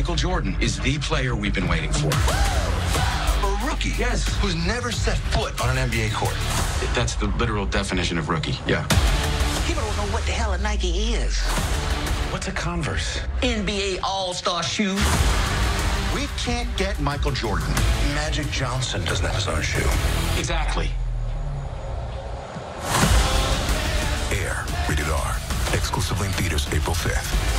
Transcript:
Michael Jordan is the player we've been waiting for. A rookie? Yes. Who's never set foot on an NBA court. That's the literal definition of rookie. Yeah. People don't know what the hell a Nike is. What's a Converse? NBA All-Star shoe. We can't get Michael Jordan. Magic Johnson doesn't have his own shoe. Exactly. Air, rated R. Exclusively in theaters April 5th.